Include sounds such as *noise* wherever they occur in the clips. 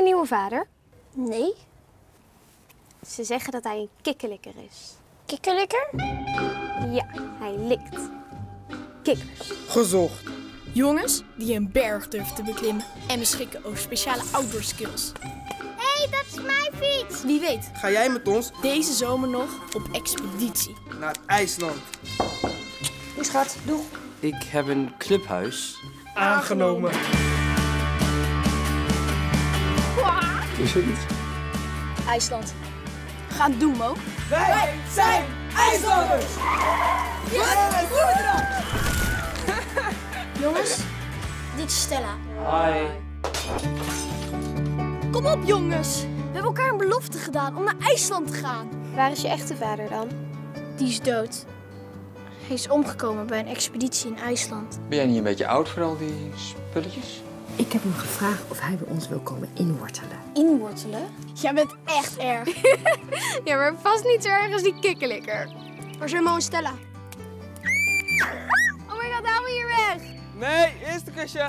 oude vader? Nee. Ze zeggen dat hij een kikkelikker is. Kikkerlikker? Ja, hij likt. Kikkers. Gezocht. Jongens die een berg durven te beklimmen en beschikken over speciale outdoor skills. Hé, hey, dat is mijn fiets! Wie weet, Ga jij met ons deze zomer nog op expeditie. naar IJsland? Doe schat, doe. Ik heb een clubhuis. Aangenomen. Is *laughs* iets? IJsland. We gaan het doen, Mo. Wij zijn IJslanders! *laughs* Jongens, dit is Stella. Hi. Kom op, jongens. We hebben elkaar een belofte gedaan om naar IJsland te gaan. Waar is je echte vader dan? Die is dood. Hij is omgekomen bij een expeditie in IJsland. Ben jij niet een beetje oud voor al die spulletjes? Ik heb hem gevraagd of hij bij ons wil komen inwortelen. Inwortelen? Jij bent echt erg. *laughs* Ja, maar vast niet zo erg als die kikkelikker. Waar zijn Mo en Stella? Oh my god, hou me hier weg! Nee, eerste kusje.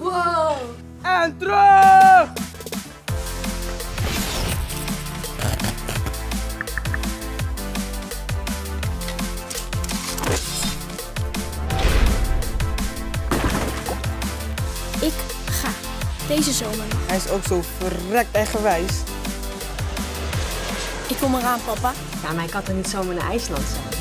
Wow. En terug! Ik ga. Deze zomer nog. Hij is ook zo verrekt eigenwijs. Ik kom eraan, papa. Ja, maar ik had er niet zomaar naar IJsland zijn.